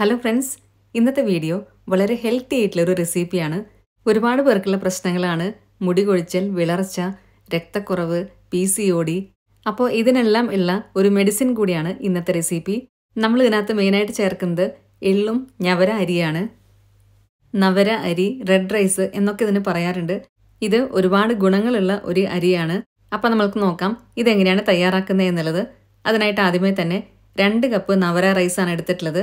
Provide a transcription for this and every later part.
Hello friends ഇന്നത്തെ video വളരെ healthy ആയിട്ടുള്ള ഒരു റെസിപ്പിയാണ് ഒരുപാട് പേർക്കുള്ള പ്രശ്നങ്ങളാണ്. മുടി കൊഴിച്ചൽ വിളർച്ച രക്തക്കുറവ് പി സി ഒ ഡി അപ്പോൾ ഇതിനെല്ലാം ഉള്ള ഒരു മെഡിസിൻ കൂടിയാണ് ഇന്നത്തെ റെസിപ്പി നമ്മൾ ഇതിനകത്ത് മെയിനായിട്ട് ചേർക്കുന്നത് എള്ളും ഞവര അരിയാണ്. നവര അരി റെഡ് റൈസ് എന്നൊക്കെ ഇതിന് പറയാറുണ്ട്. ഇത് ഒരുപാട് ഗുണങ്ങളുള്ള ഒരു അരിയാണ്. അപ്പോൾ നമ്മൾക്ക് നോക്കാം ഇതെങ്ങനെയാണ് തയ്യാറാക്കുന്നത് എന്നുള്ളത്. അതിനായിട്ട് ആദ്യമേ തന്നെ രണ്ട് കപ്പ് നവര റൈസാണ് എടുത്തിട്ടുള്ളത്.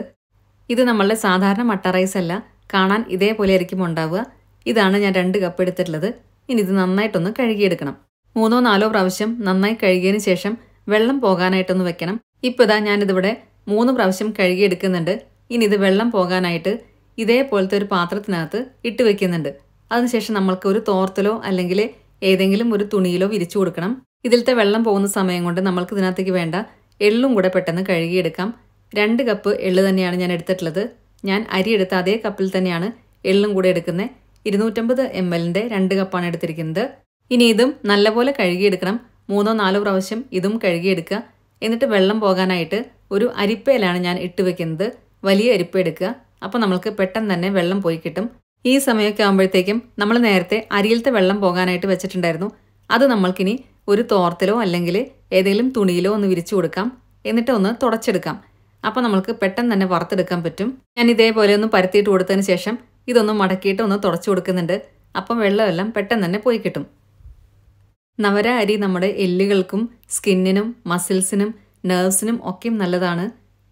ഇത് നമ്മളുടെ സാധാരണ മട്ട റൈസ് അല്ല. കാണാൻ ഇതേപോലെ ആയിരിക്കും ഉണ്ടാവുക. ഇതാണ് ഞാൻ രണ്ട് കപ്പ് എടുത്തിട്ടുള്ളത്. ഇനി ഇത് നന്നായിട്ടൊന്ന് കഴുകിയെടുക്കണം. മൂന്നോ നാലോ പ്രാവശ്യം നന്നായി കഴുകിയതിന് ശേഷം വെള്ളം പോകാനായിട്ടൊന്ന് വെക്കണം. ഇപ്പോൾ ഇതാ ഞാനിതിവിടെ മൂന്ന് പ്രാവശ്യം കഴുകിയെടുക്കുന്നുണ്ട്. ഇനി ഇത് വെള്ളം പോകാനായിട്ട് ഇതേപോലത്തെ ഒരു പാത്രത്തിനകത്ത് ഇട്ട് വെക്കുന്നുണ്ട്. അതിനുശേഷം നമ്മൾക്ക് ഒരു തോർത്തലോ അല്ലെങ്കിൽ ഏതെങ്കിലും ഒരു തുണിയിലോ വിരിച്ചു കൊടുക്കണം. ഇതിലത്തെ വെള്ളം പോകുന്ന സമയം കൊണ്ട് നമ്മൾക്ക് ഇതിനകത്തേക്ക് വേണ്ട എള്ളും കൂടെ പെട്ടെന്ന് കഴുകിയെടുക്കാം. രണ്ട് കപ്പ് എള്ള് തന്നെയാണ് ഞാൻ എടുത്തിട്ടുള്ളത്. ഞാൻ അരി എടുത്ത അതേ കപ്പിൽ തന്നെയാണ് എള്ളും കൂടെ എടുക്കുന്നത് ഇരുന്നൂറ്റമ്പത് എം എല്ലിന്റെ രണ്ട് കപ്പാണ് എടുത്തിരിക്കുന്നത്. ഇനി ഇതും നല്ലപോലെ കഴുകിയെടുക്കണം. മൂന്നോ നാലോ പ്രാവശ്യം ഇതും കഴുകിയെടുക്കുക. എന്നിട്ട് വെള്ളം പോകാനായിട്ട് ഒരു അരിപ്പയിലാണ് ഞാൻ ഇട്ട് വെക്കുന്നത്. വലിയ അരിപ്പ എടുക്കുക. അപ്പോൾ നമ്മൾക്ക് പെട്ടെന്ന് തന്നെ വെള്ളം പോയി കിട്ടും. ഈ സമയമൊക്കെ ആകുമ്പോഴത്തേക്കും നമ്മൾ നേരത്തെ അരിയിലത്തെ വെള്ളം പോകാനായിട്ട് വെച്ചിട്ടുണ്ടായിരുന്നു. അത് നമ്മൾക്കിനി ഒരു തോർത്തിലോ അല്ലെങ്കിൽ ഏതെങ്കിലും തുണിയിലോ ഒന്ന് വിരിച്ചു കൊടുക്കാം. എന്നിട്ട് ഒന്ന് തുടച്ചെടുക്കാം. അപ്പോൾ നമുക്ക് പെട്ടെന്ന് തന്നെ വറുത്തെടുക്കാൻ പറ്റും. ഞാൻ ഇതേപോലെ ഒന്ന് പരത്തിയിട്ട് കൊടുത്തതിന് ശേഷം ഇതൊന്ന് മടക്കിയിട്ട് ഒന്ന് തുടച്ചു കൊടുക്കുന്നുണ്ട്. അപ്പം വെള്ളമെല്ലാം പെട്ടെന്ന് തന്നെ പോയി കിട്ടും. നവര അരി നമ്മുടെ എല്ലുകൾക്കും സ്കിന്നിനും മസിൽസിനും നെർവ്സിനും ഒക്കെയും നല്ലതാണ്.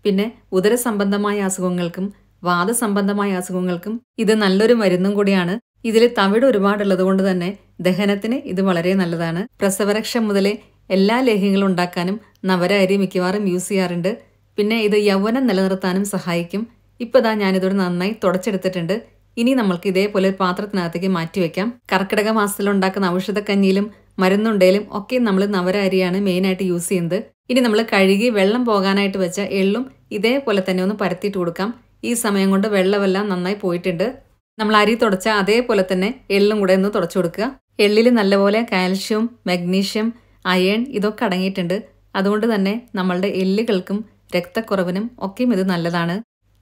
പിന്നെ ഉദര സംബന്ധമായ അസുഖങ്ങൾക്കും വാദസംബന്ധമായ അസുഖങ്ങൾക്കും ഇത് നല്ലൊരു മരുന്നും കൂടിയാണ്. ഇതിൽ തവിട് ഒരുപാടുള്ളത് കൊണ്ട് തന്നെ ദഹനത്തിന് ഇത് വളരെ നല്ലതാണ്. പ്രസവരക്ഷം മുതലേ എല്ലാ ലേഹ്യങ്ങളും ഉണ്ടാക്കാനും നവര അരി മിക്കവാറും യൂസ് ചെയ്യാറുണ്ട്. പിന്നെ ഇത് യൗവനം നിലനിർത്താനും സഹായിക്കും. ഇപ്പോൾ ദാ ഞാനിതോടെ നന്നായി തുടച്ചെടുത്തിട്ടുണ്ട്. ഇനി നമ്മൾക്ക് ഇതേപോലെ ഒരു പാത്രത്തിനകത്തേക്ക് മാറ്റിവെക്കാം കർക്കിടക മാസത്തിൽ ഉണ്ടാക്കുന്ന ഔഷധക്കഞ്ഞിയിലും മരുന്നുണ്ടേലും ഒക്കെ നമ്മൾ നവര അരിയാണ് മെയിനായിട്ട് യൂസ് ചെയ്യുന്നത്. ഇനി നമ്മൾ കഴുകി വെള്ളം പോകാനായിട്ട് വെച്ച എള്ളും ഇതേപോലെ തന്നെ ഒന്ന് പരത്തിയിട്ട് കൊടുക്കാം. ഈ സമയം കൊണ്ട് വെള്ളമെല്ലാം നന്നായി പോയിട്ടുണ്ട്. നമ്മൾ അരി തുടച്ച അതേപോലെ തന്നെ എള്ളും കൂടെ ഒന്ന് തുടച്ചു കൊടുക്കുക. എള്ളിൽ നല്ലപോലെ കാൽഷ്യം മഗ്നീഷ്യം അയൺ ഇതൊക്കെ അടങ്ങിയിട്ടുണ്ട്. അതുകൊണ്ട് തന്നെ നമ്മളുടെ എല്ലുകൾക്കും രക്തക്കുറവിനും ഒക്കെയും ഇത് നല്ലതാണ്.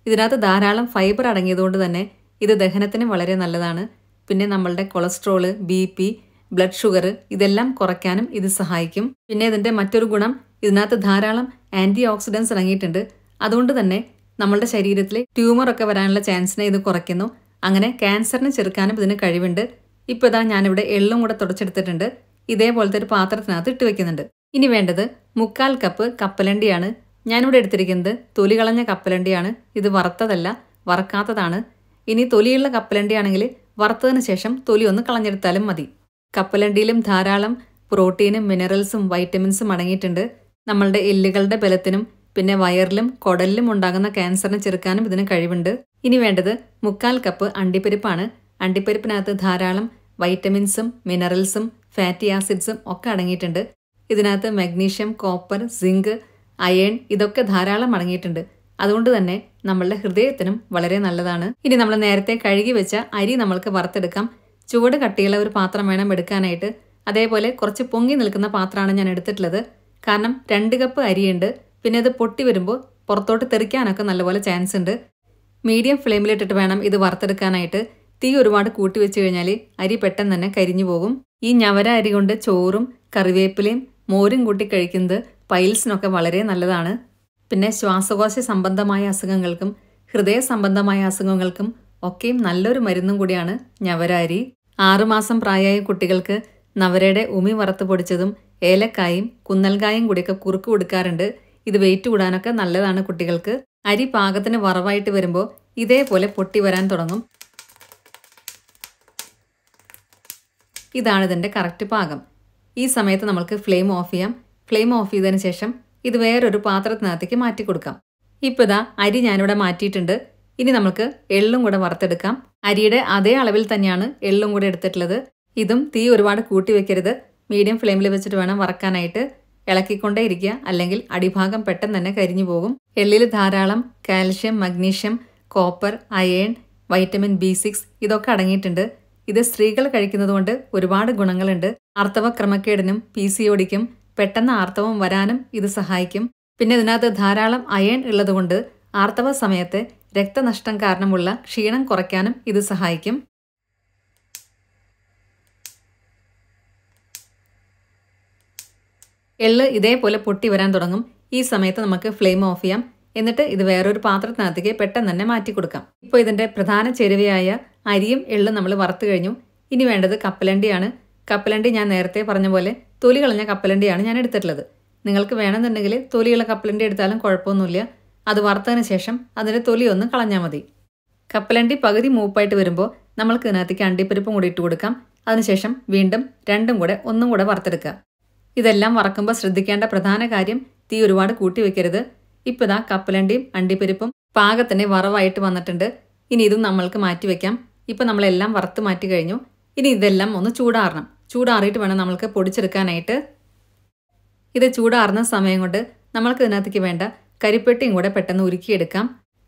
ഇതിനകത്ത് ധാരാളം ഫൈബർ അടങ്ങിയതുകൊണ്ട് തന്നെ ഇത് ദഹനത്തിന് വളരെ നല്ലതാണ്. പിന്നെ നമ്മളുടെ cholesterol B P blood sugar ഇതെല്ലാം കുറയ്ക്കാനും ഇത് സഹായിക്കും. പിന്നെ ഇതിന്റെ മറ്റൊരു ഗുണം ഇതിനകത്ത് ധാരാളം ആന്റി ഓക്സിഡൻസ് ഇറങ്ങിയിട്ടുണ്ട്. അതുകൊണ്ട് തന്നെ നമ്മളുടെ ശരീരത്തിലെ ട്യൂമറൊക്കെ വരാനുള്ള ചാൻസിനെ ഇത് കുറയ്ക്കുന്നു. അങ്ങനെ ക്യാൻസറിനെ ചെറുക്കാനും ഇതിന് കഴിവുണ്ട്. ഇപ്പോൾ ഇതാ ഞാനിവിടെ എള്ളും കൂടെ തുടച്ചെടുത്തിട്ടുണ്ട്. ഇതേപോലത്തെ ഒരു പാത്രത്തിനകത്ത് ഇട്ട് വെക്കുന്നുണ്ട്. ഇനി വേണ്ടത് മുക്കാൽ കപ്പ് കപ്പലണ്ടിയാണ്. ഞാനിവിടെ എടുത്തിരിക്കുന്നത് തൊലി കളഞ്ഞ കപ്പലണ്ടിയാണ്. ഇത് വറുത്തതല്ല വറക്കാത്തതാണ്. ഇനി തൊലിയുള്ള കപ്പലണ്ടിയാണെങ്കിൽ വറുത്തതിന് ശേഷം തൊലി ഒന്ന് കളഞ്ഞെടുത്താലും മതി. കപ്പലണ്ടിയിലും ധാരാളം പ്രോട്ടീനും മിനറൽസും വൈറ്റമിൻസും അടങ്ങിയിട്ടുണ്ട്. നമ്മളുടെ എല്ലുകളുടെ ബലത്തിനും പിന്നെ വയറിലും കുടലിലും ഉണ്ടാകുന്ന ക്യാൻസറിനെ ചെറുക്കാനും ഇതിന് കഴിവുണ്ട്. ഇനി വേണ്ടത് മുക്കാൽ കപ്പ് അണ്ടിപ്പരിപ്പാണ്. അണ്ടിപ്പരിപ്പിനകത്ത് ധാരാളം വൈറ്റമിൻസും മിനറൽസും ഫാറ്റി ആസിഡ്സും ഒക്കെ അടങ്ങിയിട്ടുണ്ട്. ഇതിനകത്ത് മഗ്നീഷ്യം കോപ്പർ സിങ്ക് അയൺ ഇതൊക്കെ ധാരാളം അടങ്ങിയിട്ടുണ്ട്. അതുകൊണ്ട് തന്നെ നമ്മളുടെ ഹൃദയത്തിനും വളരെ നല്ലതാണ്. ഇനി നമ്മൾ നേരത്തെ കഴുകി വെച്ച അരി നമ്മൾക്ക് വറുത്തെടുക്കാം. ചുവട് കട്ടിയുള്ള ഒരു പാത്രം വേണം എടുക്കാനായിട്ട്. അതേപോലെ കുറച്ച് പൊങ്ങി നിൽക്കുന്ന പാത്രമാണ് ഞാൻ എടുത്തിട്ടുള്ളത്. കാരണം രണ്ട് കപ്പ് അരിയുണ്ട്. പിന്നെ അത് പൊട്ടി വരുമ്പോൾ പുറത്തോട്ട് തെറിക്കാനൊക്കെ നല്ലപോലെ ചാൻസ് ഉണ്ട്. മീഡിയം ഫ്ലെയിമിലിട്ടിട്ട് വേണം ഇത് വറുത്തെടുക്കാനായിട്ട്. തീ ഒരുപാട് കൂട്ടി വെച്ച് കഴിഞ്ഞാൽ അരി പെട്ടെന്ന് തന്നെ കരിഞ്ഞു പോകും. ഈ ഞവര അരി കൊണ്ട് ചോറും കറിവേപ്പിലയും മോരും കൂട്ടി കഴിക്കുന്നത് പൈൽസിനൊക്കെ വളരെ നല്ലതാണ്. പിന്നെ ശ്വാസകോശ സംബന്ധമായ അസുഖങ്ങൾക്കും ഹൃദയ സംബന്ധമായ അസുഖങ്ങൾക്കും ഒക്കെയും നല്ലൊരു മരുന്നും കൂടിയാണ് ഞവരാരി. ആറുമാസം പ്രായമായ കുട്ടികൾക്ക് നവരയുടെ ഉമി വറുത്ത് പൊടിച്ചതും ഏലക്കായും കുന്നൽകായും കൂടിയൊക്കെ കുറുക്ക് കൊടുക്കാറുണ്ട്. ഇത് വെയിറ്റ് കൂടാനൊക്കെ നല്ലതാണ് കുട്ടികൾക്ക്. അരി പാകത്തിന് വറവായിട്ട് വരുമ്പോൾ ഇതേപോലെ പൊട്ടി വരാൻ തുടങ്ങും. ഇതാണ് ഇതിന്റെ കറക്റ്റ് പാകം. ഈ സമയത്ത് നമ്മൾക്ക് ഫ്ലെയിം ഓഫ് ചെയ്യാം. ഫ്ലെയിം ഓഫ് ചെയ്തതിന് ശേഷം ഇത് വേറൊരു പാത്രത്തിനകത്തേക്ക് മാറ്റി കൊടുക്കാം. ഇപ്പോൾ ഇതാ അരി ഞാനിവിടെ മാറ്റിയിട്ടുണ്ട്. ഇനി നമുക്ക് എള്ളും കൂടെ വറുത്തെടുക്കാം. അരിയുടെ അതേ അളവിൽ തന്നെയാണ് എള്ളും കൂടെ എടുത്തിട്ടുള്ളത്. ഇതും തീ ഒരുപാട് കൂട്ടി വെക്കരുത്. മീഡിയം ഫ്ലെയിമിൽ വെച്ചിട്ട് വേണം വറക്കാനായിട്ട്. ഇളക്കിക്കൊണ്ടേ ഇരിക്കുക. അല്ലെങ്കിൽ അടിഭാഗം പെട്ടെന്ന് തന്നെ കരിഞ്ഞു പോകും. എള്ളിൽ ധാരാളം calcium magnesium copper iron vitamin B six ഇതൊക്കെ അടങ്ങിയിട്ടുണ്ട്. ഇത് സ്ത്രീകൾ കഴിക്കുന്നതുകൊണ്ട് ഒരുപാട് ഗുണങ്ങളുണ്ട്. ആർത്തവ ക്രമക്കേടിനും പി സി ഒടിക്കും പെട്ടെന്ന് ആർത്തവം വരാനും ഇത് സഹായിക്കും. പിന്നെ ഇതിനകത്ത് ധാരാളം അയൺ ഉള്ളതുകൊണ്ട് ആർത്തവ സമയത്തെ രക്തനഷ്ടം കാരണമുള്ള ക്ഷീണം കുറയ്ക്കാനും ഇത് സഹായിക്കും. എള്ള് ഇതേപോലെ പൊട്ടി വരാൻ തുടങ്ങും. ഈ സമയത്ത് നമുക്ക് ഫ്ലെയിം ഓഫ് ചെയ്യാം. എന്നിട്ട് ഇത് വേറൊരു പാത്രത്തിനകത്തേക്ക് പെട്ടെന്ന് തന്നെ മാറ്റി കൊടുക്കാം. ഇപ്പോൾ ഇതിന്റെ പ്രധാന ചേരുവയായ അരിയും എള്ളും നമ്മൾ വറുത്ത് കഴിഞ്ഞു. ഇനി വേണ്ടത് കപ്പലണ്ടിയാണ്. കപ്പലണ്ടി ഞാൻ നേരത്തെ പറഞ്ഞ പോലെ തൊലി കളഞ്ഞ കപ്പലണ്ടിയാണ് ഞാൻ എടുത്തിട്ടുള്ളത്. നിങ്ങൾക്ക് വേണമെന്നുണ്ടെങ്കിൽ തൊലിയുള്ള കപ്പലണ്ടി എടുത്താലും കുഴപ്പമൊന്നുമില്ല. അത് വറുത്തതിന് ശേഷം അതിന്റെ തൊലി ഒന്ന് കളഞ്ഞാൽ മതി. കപ്പലണ്ടി പകുതി മൂപ്പായിട്ട് വരുമ്പോൾ നമ്മൾക്ക് ഇതിനകത്തേക്ക് അണ്ടിപ്പരിപ്പും കൂടി ഇട്ട് കൊടുക്കാം. അതിനുശേഷം വീണ്ടും രണ്ടും കൂടെ ഒന്നും കൂടെ വറുത്തെടുക്കുക. ഇതെല്ലാം വറക്കുമ്പോൾ ശ്രദ്ധിക്കേണ്ട പ്രധാന കാര്യം തീ ഒരുപാട് കൂട്ടി വെക്കരുത്. ഇപ്പോൾ ഇതാ കപ്പലണ്ടിയും അണ്ടിപ്പരിപ്പും പാകത്തിന് വറവായിട്ട് വന്നിട്ടുണ്ട്. ഇനി ഇതും നമ്മൾക്ക് മാറ്റി വയ്ക്കാം ഇപ്പം നമ്മളെല്ലാം വറുത്ത് മാറ്റി കഴിഞ്ഞു. ഇനി ഇതെല്ലാം ഒന്ന് ചൂടാറണം. ചൂടാറിയിട്ട് വേണം നമ്മൾക്ക് പൊടിച്ചെടുക്കാനായിട്ട്. ഇത് ചൂടാറുന്ന സമയം കൊണ്ട് നമ്മൾക്ക് ഇതിനകത്തേക്ക് വേണ്ട കരിപ്പെട്ടിയും കൂടെ പെട്ടെന്ന് ഉരുക്കിയെടുക്കാം.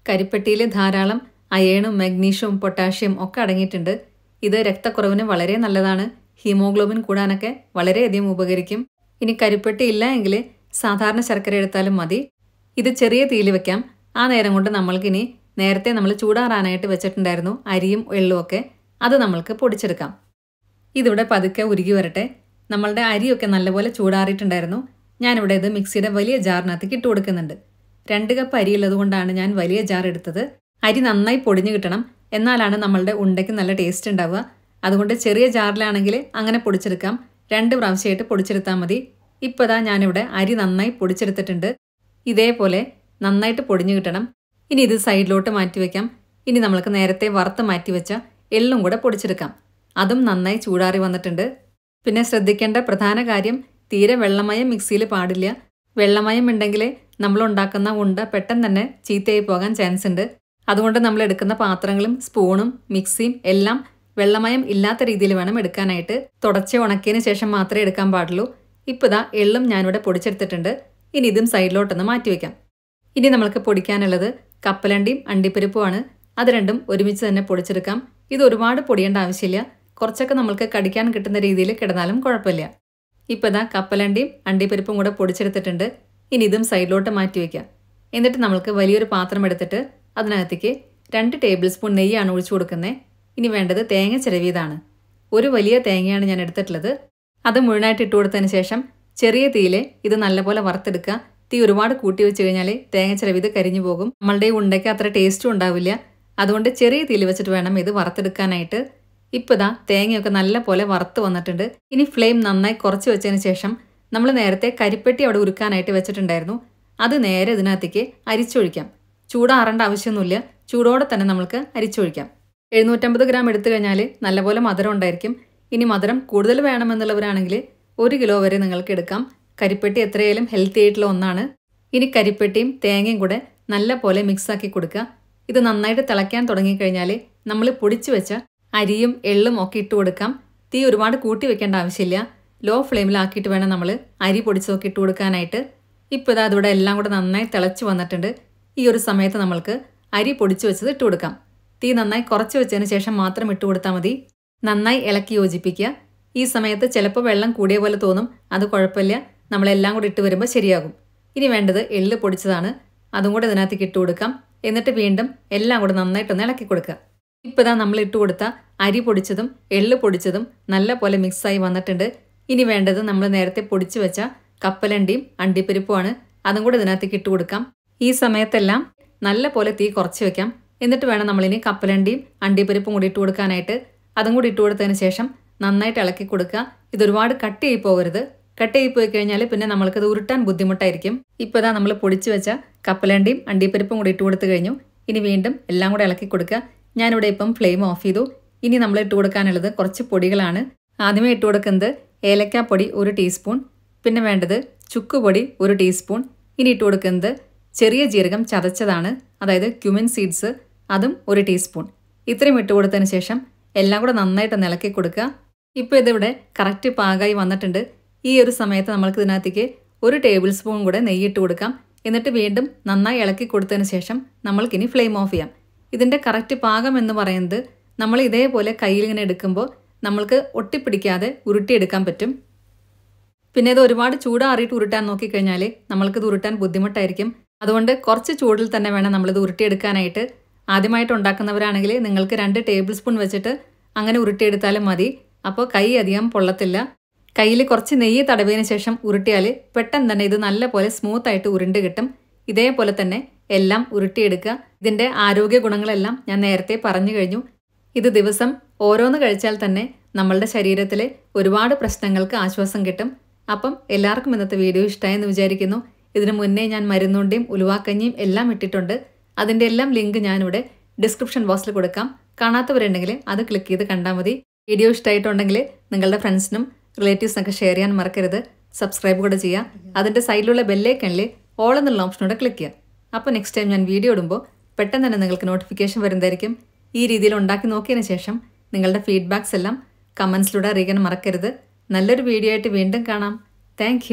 കരിപ്പെട്ടിയിൽ ധാരാളം അയേണും മഗ്നീഷ്യവും പൊട്ടാഷ്യം ഒക്കെ അടങ്ങിയിട്ടുണ്ട്. ഇത് രക്തക്കുറവിന് വളരെ നല്ലതാണ്. ഹീമോഗ്ലോബിൻ കൂടാനൊക്കെ വളരെയധികം ഉപകരിക്കും. ഇനി കരിപ്പെട്ടി ഇല്ല എങ്കിൽ സാധാരണ ശർക്കര എടുത്താലും മതി. ഇത് ചെറിയ തീയിൽ വെക്കാം. ആ നേരം കൊണ്ട് നമ്മൾക്കിനി നേരത്തെ നമ്മൾ ചൂടാറാനായിട്ട് വെച്ചിട്ടുണ്ടായിരുന്നു അരിയും എള്ളുമൊക്കെ അത് നമ്മൾക്ക് പൊടിച്ചെടുക്കാം. ഇതിവിടെ പതുക്കെ ഉരുകി വരട്ടെ. നമ്മളുടെ അരിയൊക്കെ നല്ലപോലെ ചൂടാറിയിട്ടുണ്ടായിരുന്നു. ഞാനിവിടെ ഇത് മിക്സിയുടെ വലിയ ജാറിനകത്തേക്ക് ഇട്ട് കൊടുക്കുന്നുണ്ട്. രണ്ട് കപ്പ് അരിയുള്ളത് കൊണ്ടാണ് ഞാൻ വലിയ ജാർ എടുത്തത്. അരി നന്നായി പൊടിഞ്ഞു കിട്ടണം. എന്നാലാണ് നമ്മളുടെ ഉണ്ടയ്ക്ക് നല്ല ടേസ്റ്റ് ഉണ്ടാവുക. അതുകൊണ്ട് ചെറിയ ജാറിലാണെങ്കിൽ അങ്ങനെ പൊടിച്ചെടുക്കാം. രണ്ട് പ്രാവശ്യമായിട്ട് പൊടിച്ചെടുത്താൽ മതി. ഇപ്പോൾ ഇതാ ഞാനിവിടെ അരി നന്നായി പൊടിച്ചെടുത്തിട്ടുണ്ട്. ഇതേപോലെ നന്നായിട്ട് പൊടിഞ്ഞു കിട്ടണം. ഇനി ഇത് സൈഡിലോട്ട് മാറ്റി വെക്കാം ഇനി നമ്മൾക്ക് നേരത്തെ വറുത്ത് മാറ്റി വെച്ച എള്ളും കൂടെ പൊടിച്ചെടുക്കാം. അതും നന്നായി ചൂടാറി വന്നിട്ടുണ്ട്. പിന്നെ ശ്രദ്ധിക്കേണ്ട പ്രധാന കാര്യം തീരെ വെള്ളമയം മിക്സിയിൽ പാടില്ല. വെള്ളമയം ഉണ്ടെങ്കിൽ നമ്മൾ ഉണ്ടാക്കുന്ന ഉണ്ട പെട്ടെന്ന് തന്നെ ചീത്തയായി പോകാൻ ചാൻസ് ഉണ്ട്. അതുകൊണ്ട് നമ്മൾ എടുക്കുന്ന പാത്രങ്ങളും സ്പൂണും മിക്സിയും എല്ലാം വെള്ളമയം ഇല്ലാത്ത രീതിയിൽ വേണം എടുക്കാനായിട്ട്. തുടച്ച് ഉണക്കിയതിന് ശേഷം മാത്രമേ എടുക്കാൻ പാടുള്ളൂ. ഇപ്പോൾ ഇതാ എള്ളും ഞാനിവിടെ പൊടിച്ചെടുത്തിട്ടുണ്ട്. ഇനി ഇതും സൈഡിലോട്ടൊന്ന് മാറ്റി വയ്ക്കാം ഇനി നമ്മൾക്ക് പൊടിക്കാനുള്ളത് കപ്പലണ്ടിയും അണ്ടിപ്പരിപ്പുമാണ്. അത് രണ്ടും ഒരുമിച്ച് തന്നെ പൊടിച്ചെടുക്കാം. ഇത് ഒരുപാട് പൊടിയേണ്ട ആവശ്യമില്ല. കുറച്ചൊക്കെ നമ്മൾക്ക് കടിക്കാൻ കിട്ടുന്ന രീതിയിൽ കിടന്നാലും കുഴപ്പമില്ല. ഇപ്പോൾ ഇതാ കപ്പലണ്ടിയും അണ്ടിപ്പരിപ്പും കൂടെ പൊടിച്ചെടുത്തിട്ടുണ്ട്. ഇനി ഇതും സൈഡിലോട്ട് മാറ്റി വയ്ക്കാം എന്നിട്ട് നമ്മൾക്ക് വലിയൊരു പാത്രം എടുത്തിട്ട് അതിനകത്തേക്ക് രണ്ട് ടേബിൾ സ്പൂൺ നെയ്യാണ് ഒഴിച്ചു കൊടുക്കുന്നത് ഇനി വേണ്ടത് തേങ്ങ ചിരവിയതാണ്. ഒരു വലിയ തേങ്ങയാണ് ഞാൻ എടുത്തിട്ടുള്ളത്. അത് മുഴുവനായിട്ട് ഇട്ട് കൊടുത്തതിന് ശേഷം ചെറിയ തീയിൽ ഇത് നല്ലപോലെ വറുത്തെടുക്കുക. തീ ഒരുപാട് കൂട്ടി വെച്ച് കഴിഞ്ഞാൽ തേങ്ങ ചിരവിത് കരിഞ്ഞു പോകും. നമ്മളുടെ ഉണ്ടയ്ക്ക് അത്ര ടേസ്റ്റും ഉണ്ടാവില്ല. അതുകൊണ്ട് ചെറിയ തീയിൽ വെച്ചിട്ട് വേണം ഇത് വറുത്തെടുക്കാനായിട്ട്. ഇപ്പോൾ ഇതാ തേങ്ങയൊക്കെ നല്ല പോലെ വറുത്ത് വന്നിട്ടുണ്ട്. ഇനി ഫ്ലെയിം നന്നായി കുറച്ച് വെച്ചതിന് ശേഷം നമ്മൾ നേരത്തെ കരിപ്പെട്ടി അവിടെ ഉരുക്കാനായിട്ട് വെച്ചിട്ടുണ്ടായിരുന്നു. അത് നേരെ ഇതിനകത്തേക്ക് അരിച്ചൊഴിക്കാം. ചൂടാറേണ്ട ആവശ്യമൊന്നുമില്ല. ചൂടോടെ തന്നെ നമുക്ക് അരിച്ചൊഴിക്കാം. എഴുന്നൂറ്റമ്പത് ഗ്രാം എടുത്തു കഴിഞ്ഞാൽ നല്ലപോലെ മധുരം ഉണ്ടായിരിക്കും. ഇനി മധുരം കൂടുതൽ വേണമെന്നുള്ളവരാണെങ്കിൽ ഒരു കിലോ വരെ നിങ്ങൾക്ക് എടുക്കാം. കരിപ്പെട്ടി എത്രയായാലും ഹെൽത്തി ആയിട്ടുള്ള ഒന്നാണ്. ഇനി കരിപ്പെട്ടിയും തേങ്ങയും കൂടെ നല്ല പോലെ മിക്സാക്കി കൊടുക്കുക. ഇത് നന്നായിട്ട് തിളയ്ക്കാൻ തുടങ്ങിക്കഴിഞ്ഞാൽ നമ്മൾ പൊടിച്ചു വെച്ച അരിയും എള്ളും ഒക്കെ ഇട്ട് കൊടുക്കാം. തീ ഒരുപാട് കൂട്ടി വെക്കേണ്ട ആവശ്യമില്ല. ലോ ഫ്ലെയിമിലാക്കിയിട്ട് വേണം നമ്മൾ അരി പൊടിച്ചതൊക്കെ ഇട്ട് കൊടുക്കാനായിട്ട്. ഇപ്പോൾ ഇതാ അതിവിടെ എല്ലാം കൂടെ നന്നായി തിളച്ച് വന്നിട്ടുണ്ട്. ഈ ഒരു സമയത്ത് നമ്മൾക്ക് അരി പൊടിച്ചു വെച്ചത് ഇട്ട് കൊടുക്കാം. തീ നന്നായി കുറച്ച് വെച്ചതിന് ശേഷം മാത്രം ഇട്ട് കൊടുത്താൽ മതി. നന്നായി ഇളക്കി യോജിപ്പിക്കുക. ഈ സമയത്ത് ചിലപ്പോൾ വെള്ളം കൂടിയ പോലെ തോന്നും. അത് കുഴപ്പമില്ല. നമ്മളെല്ലാം കൂടി ഇട്ട് വരുമ്പോൾ ശരിയാകും. ഇനി വേണ്ടത് എള്ള് പൊടിച്ചതാണ്. അതും കൂടെ ഇതിനകത്തേക്ക് ഇട്ട് കൊടുക്കാം. എന്നിട്ട് വീണ്ടും എല്ലാം കൂടെ നന്നായിട്ടൊന്ന് ഇളക്കി കൊടുക്കുക. ഇപ്പോൾ ഇതാ നമ്മൾ ഇട്ട് കൊടുത്ത അരി പൊടിച്ചതും എള്ള് പൊടിച്ചതും നല്ല പോലെ മിക്സായി വന്നിട്ടുണ്ട്. ഇനി വേണ്ടത് നമ്മൾ നേരത്തെ പൊടിച്ചു വെച്ച കപ്പലണ്ടിയും അണ്ടിപ്പരിപ്പുമാണ്. അതും കൂടെ ഇതിനകത്തേക്ക് ഇട്ട് കൊടുക്കാം. ഈ സമയത്തെല്ലാം നല്ല പോലെ തീ കുറച്ച് വെക്കാം. എന്നിട്ട് വേണം നമ്മളിനി കപ്പലണ്ടിയും അണ്ടിപ്പരിപ്പും കൂടി ഇട്ട് കൊടുക്കാനായിട്ട്. അതും കൂടി ഇട്ട് കൊടുത്തതിന് ശേഷം നന്നായിട്ട് ഇളക്കി കൊടുക്കുക. ഇതൊരുപാട് കട്ട് ചെയ്യി പോകരുത്. കട്ട് ചെയ്യി പോയി കഴിഞ്ഞാൽ പിന്നെ നമ്മൾക്കത് ഉരുട്ടാൻ ബുദ്ധിമുട്ടായിരിക്കും. ഇപ്പോൾ ഇതാ നമ്മൾ പൊടിച്ചു വെച്ച കപ്പലണ്ടിയും അണ്ടിപ്പരിപ്പും കൂടി ഇട്ട് കൊടുത്തു കഴിഞ്ഞു. ഇനി വീണ്ടും എല്ലാം കൂടെ ഇളക്കി കൊടുക്കുക. ഞാനിവിടെ ഇപ്പം ഫ്ലെയിം ഓഫ് ചെയ്തു. ഇനി നമ്മൾ ഇട്ട് കൊടുക്കാനുള്ളത് കുറച്ച് പൊടികളാണ്. ആദ്യമേ ഇട്ട് കൊടുക്കുന്നത് ഏലക്കാപ്പൊടി ഒരു ടീസ്പൂൺ പിന്നെ വേണ്ടത് ചുക്കുപൊടി ഒരു ടീസ്പൂൺ ഇനി ഇട്ട് കൊടുക്കുന്നത് ചെറിയ ജീരകം ചതച്ചതാണ് അതായത് ക്യുമിൻ സീഡ്സ് അതും ഒരു ടീസ്പൂൺ. ഇത്രയും ഇട്ട് കൊടുത്തതിന് ശേഷം എല്ലാം കൂടെ നന്നായിട്ട് ഇളക്കി കൊടുക്കുക. ഇപ്പോൾ ഇതിവിടെ കറക്റ്റ് പാകമായി വന്നിട്ടുണ്ട്. ഈ ഒരു സമയത്ത് നമ്മൾക്ക് ഇതിനകത്തേക്ക് ഒരു ടേബിൾ സ്പൂൺ കൂടെ നെയ്യിട്ട് കൊടുക്കാം. എന്നിട്ട് വീണ്ടും നന്നായി ഇളക്കി കൊടുത്തതിന് ശേഷം നമ്മൾക്കിനി ഫ്ലെയിം ഓഫ് ചെയ്യാം. ഇതിന്റെ കറക്റ്റ് പാകം എന്ന് പറയുന്നത് നമ്മൾ ഇതേപോലെ കയ്യിൽ ഇങ്ങനെ എടുക്കുമ്പോൾ നമ്മൾക്ക് ഒട്ടിപ്പിടിക്കാതെ ഉരുട്ടിയെടുക്കാൻ പറ്റും. പിന്നെ ഇത് ഒരുപാട് ചൂടാറിയിട്ട് ഉരുട്ടാൻ നോക്കിക്കഴിഞ്ഞാൽ നമ്മൾക്കിത് ഉരുട്ടാൻ ബുദ്ധിമുട്ടായിരിക്കും. അതുകൊണ്ട് കുറച്ച് ചൂടിൽ തന്നെ വേണം നമ്മളിത് ഉരുട്ടിയെടുക്കാനായിട്ട്. ആദ്യമായിട്ട് ഉണ്ടാക്കുന്നവരാണെങ്കിൽ നിങ്ങൾക്ക് രണ്ട് ടേബിൾ സ്പൂൺ വെച്ചിട്ട് അങ്ങനെ ഉരുട്ടിയെടുത്താലും മതി. അപ്പോൾ കൈ അധികം പൊള്ളത്തില്ല. കയ്യിൽ കുറച്ച് നെയ്യ് തടവിയതിന് ശേഷം ഉരുട്ടിയാൽ പെട്ടെന്ന് തന്നെ ഇത് നല്ലപോലെ സ്മൂത്ത് ആയിട്ട് ഉരുണ്ട് കിട്ടും. ഇതേപോലെ തന്നെ എല്ലാം ഉരുട്ടിയെടുക്കുക. ഇതിന്റെ ആരോഗ്യ ഗുണങ്ങളെല്ലാം ഞാൻ നേരത്തെ പറഞ്ഞു കഴിഞ്ഞു. ഇത് ദിവസം ഓരോന്ന് കഴിച്ചാൽ തന്നെ നമ്മളുടെ ശരീരത്തിലെ ഒരുപാട് പ്രശ്നങ്ങൾക്ക് ആശ്വാസം കിട്ടും. അപ്പം എല്ലാവർക്കും ഇന്നത്തെ വീഡിയോ ഇഷ്ടമായെന്ന് വിചാരിക്കുന്നു. ഇതിനു മുന്നേ ഞാൻ മരുന്നുണ്ടിയും ഉലുവാക്കഞ്ഞിയും എല്ലാം ഇട്ടിട്ടുണ്ട്. അതിന്റെ എല്ലാം ലിങ്ക് ഞാനിവിടെ ഡിസ്ക്രിപ്ഷൻ ബോക്സിൽ കൊടുക്കാം. കാണാത്തവരുണ്ടെങ്കിൽ അത് ക്ലിക്ക് ചെയ്ത് കണ്ടാൽ മതി. വീഡിയോ ഇഷ്ടമായിട്ടുണ്ടെങ്കിൽ നിങ്ങളുടെ ഫ്രണ്ട്സിനും റിലേറ്റീവ്സിനൊക്കെ ഷെയർ ചെയ്യാൻ മറക്കരുത്. സബ്സ്ക്രൈബ് കൂടെ ചെയ്യുക. അതിന്റെ സൈഡിലുള്ള ബെല്ലേക്കണിൽ ഓൾ എന്നുള്ള ഓപ്ഷനോടെ ക്ലിക്ക് ചെയ്യുക. അപ്പോൾ നെക്സ്റ്റ് ടൈം ഞാൻ വീഡിയോ ഇടുമ്പോൾ പെട്ടെന്ന് തന്നെ നിങ്ങൾക്ക് നോട്ടിഫിക്കേഷൻ വരുന്നതായിരിക്കും. ഈ രീതിയിൽ ഉണ്ടാക്കി നോക്കിയതിന് ശേഷം നിങ്ങളുടെ ഫീഡ്ബാക്സ് എല്ലാം കമൻസിലൂടെ അറിയിക്കാൻ മറക്കരുത്. നല്ലൊരു വീഡിയോ ആയിട്ട് വീണ്ടും കാണാം. താങ്ക്